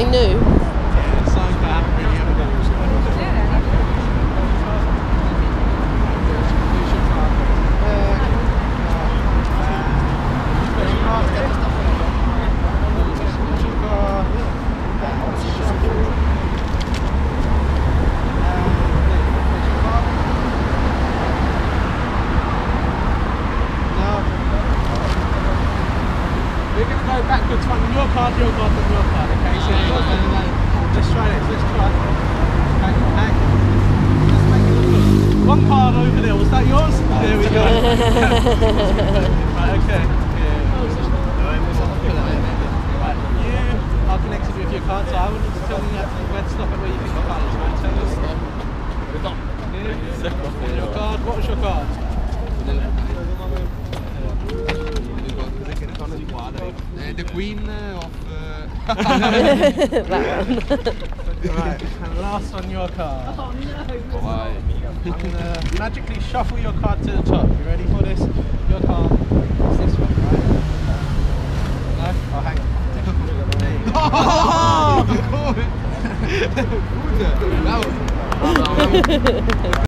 something new. We're going to go backwards one. Your card, your card, then your card. Okay, so no, no, no, let's try this. Let's try. Back, back. Let's make it look good. One card over there. Was that yours? Oh, there we go. right, okay. Yeah. Right, you are connected with your card, so I will need to tell you where to stop and where you think the card is. Right, tell us. Stop. Your card. What was your card? Uh, the queen eh, of. Uh... right, and last on your card. Oh no! Why? I'm gonna magically shuffle your card to the top. You ready for this? Your card is this one, right? No? Oh, hang on. Oh! Gut! Wow!